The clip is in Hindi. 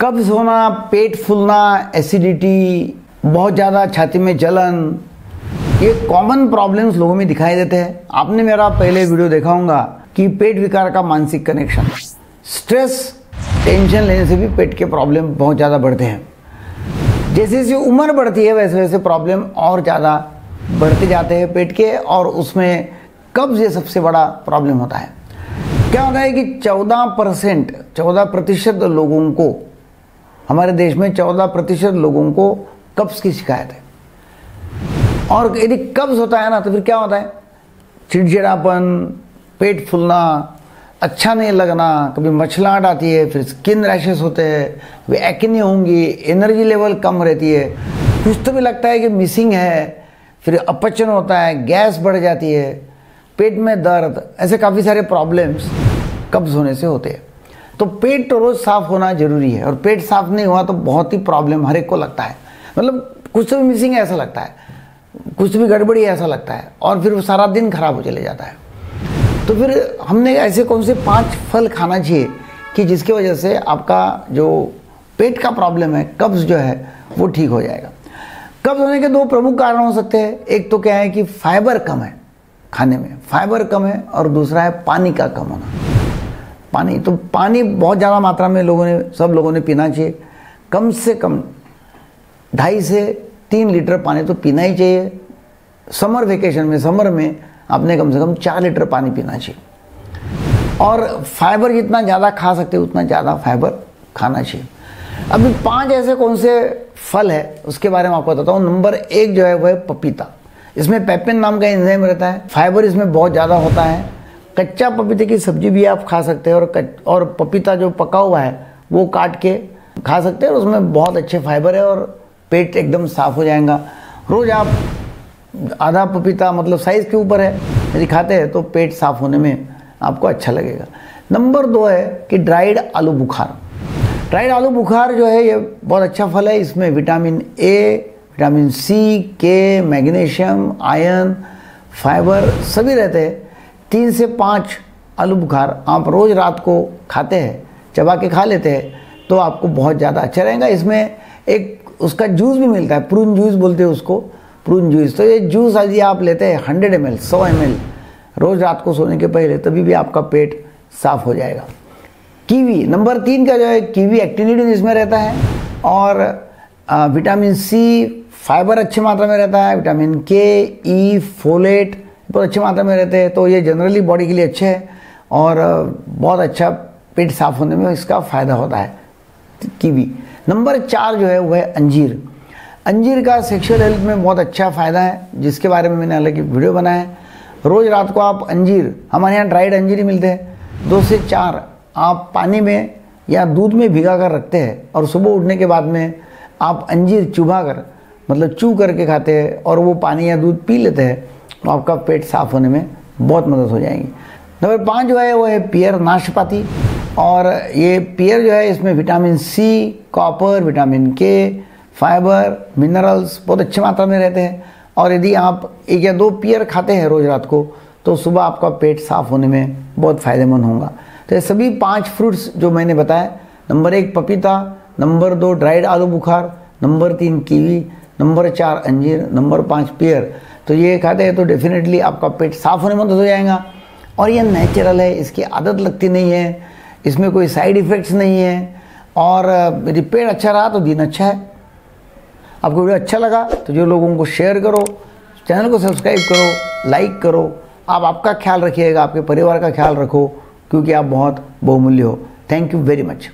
कब्ज होना, पेट फूलना एसिडिटी बहुत ज़्यादा छाती में जलन, ये कॉमन प्रॉब्लम्स लोगों में दिखाई देते हैं। आपने मेरा पहले वीडियो देखा होगा कि पेट विकार का मानसिक कनेक्शन स्ट्रेस टेंशन लेने से भी पेट के प्रॉब्लम बहुत ज़्यादा बढ़ते हैं। जैसे जैसे उम्र बढ़ती है वैसे वैसे प्रॉब्लम और ज़्यादा बढ़ते जाते हैं पेट के और उसमें कब्ज ये सबसे बड़ा प्रॉब्लम होता है। क्या होता है कि 14 परसेंट, चौदह प्रतिशत लोगों को हमारे देश में 14 प्रतिशत लोगों को कब्ज की शिकायत है। और यदि कब्ज होता है ना तो फिर क्या होता है? चिड़चिड़ापन, पेट फूलना अच्छा नहीं लगना, कभी मछलाहट आती है, फिर स्किन रैशेस होते हैं कभी एक्नी होंगी एनर्जी लेवल कम रहती है। कुछ तो भी लगता है कि मिसिंग है, फिर अपचन होता है गैस बढ़ जाती है, पेट में दर्द, ऐसे काफ़ी सारे प्रॉब्लम्स कब्ज होने से होते हैं। तो पेट तो रोज़ साफ़ होना ज़रूरी है, और पेट साफ़ नहीं हुआ तो बहुत ही प्रॉब्लम हर एक को लगता है। मतलब कुछ भी मिसिंग है ऐसा लगता है, कुछ भी गड़बड़ी है ऐसा लगता है, और फिर वो सारा दिन खराब हो चले जाता है। तो फिर हमने ऐसे कौन से पाँच फल खाना चाहिए कि जिसकी वजह से आपका जो पेट का प्रॉब्लम है कब्ज जो है, वो ठीक हो जाएगा। कब्ज होने के दो प्रमुख कारण हो सकते हैं। एक तो क्या है कि फाइबर कम है खाने में फाइबर कम है, और दूसरा है पानी का कम होना। पानी तो पानी बहुत ज़्यादा मात्रा में लोगों ने, सब लोगों ने पीना चाहिए। कम से कम ढाई से तीन लीटर पानी तो पीना ही चाहिए। समर वेकेशन में, समर में आपने कम से कम चार लीटर पानी पीना चाहिए। और फाइबर जितना ज़्यादा खा सकते उतना ज़्यादा फाइबर खाना चाहिए। अभी पाँच ऐसे कौन से फल है, उसके बारे में आपको बताता हूँ। नंबर एक जो है वह है पपीता। इसमें पेपिन नाम का इंजाइम रहता है। फाइबर इसमें बहुत ज़्यादा होता है। कच्चा पपीते की सब्ज़ी भी आप खा सकते हैं और कच, और पपीता जो पका हुआ है वो काट के खा सकते हैं और उसमें बहुत अच्छे फाइबर है और पेट एकदम साफ़ हो जाएगा। रोज़ आप आधा पपीता मतलब साइज़ के ऊपर है यदि खाते हैं तो पेट साफ़ होने में आपको अच्छा लगेगा। नंबर दो है कि ड्राइड आलू बुखार। ड्राइड आलू बुखार जो है ये बहुत अच्छा फल है। इसमें विटामिन ए विटामिन सी के मैग्नीशियम आयरन फाइबर सभी रहते हैं। तीन से पाँच आलू बुखार आप रोज़ रात को खाते हैं चबा के खा लेते हैं तो आपको बहुत ज़्यादा अच्छा रहेगा। इसमें एक उसका जूस भी मिलता है, प्रून जूस बोलते हैं उसको, प्रून जूस। तो ये जूस यदि आप लेते हैं हंड्रेड एम एल, सौ एम एल, रोज़ रात को सोने के पहले, तभी भी आपका पेट साफ़ हो जाएगा। कीवी, नंबर तीन का जो है, कीवी एक्टिनिडीन इसमें रहता है, और विटामिन सी, फाइबर अच्छी मात्रा में रहता है, विटामिन के, ई, फोलेट बहुत अच्छी मात्रा में रहते हैं तो ये जनरली बॉडी के लिए अच्छे है और बहुत अच्छा पेट साफ़ होने में इसका फ़ायदा होता है, कीवी। नंबर चार जो है वह है अंजीर। अंजीर का सेक्सुअल हेल्थ में बहुत अच्छा फ़ायदा है, जिसके बारे में मैंने अलग वीडियो बनाया है। रोज़ रात को आप अंजीर, हमारे यहाँ ड्राइड अंजीर ही मिलते हैं। दो से चार आप पानी में या दूध में भिगा कर रखते हैं और सुबह उठने के बाद में आप अंजीर चुभा कर मतलब चू करके खाते हैं और वो पानी या दूध पी लेते हैं। तो आपका पेट साफ़ होने में बहुत मदद हो जाएगी। नंबर पाँच जो है, वो है पियर नाशपाती। और ये पियर जो है, इसमें vitamin C copper, vitamin K fibre, minerals बहुत अच्छी मात्रा में रहते हैं। और यदि आप एक या दो पियर खाते हैं रोज़ रात को तो सुबह आपका पेट साफ़ होने में बहुत फ़ायदेमंद होगा। तो ये सभी पाँच फ्रूट्स जो मैंने बताए, नंबर एक पपीता, नंबर दो ड्राइड आलू बुखार, नंबर तीन कीवी, नंबर चार अंजीर, नंबर पाँच पियर। तो ये खाते हैं तो डेफिनेटली आपका पेट साफ़ होने में मदद हो जाएगा। और ये नेचुरल है, इसकी आदत लगती नहीं है, इसमें कोई साइड इफ़ेक्ट्स नहीं है। और यदि पेट अच्छा रहा तो दिन अच्छा है। आपको वीडियो अच्छा लगा तो जो लोगों को शेयर करो चैनल को सब्सक्राइब करो लाइक करो। आप आपका ख्याल रखिएगा, आपके परिवार का ख्याल रखो, क्योंकि आप बहुत बहुमूल्य हो। Thank you very much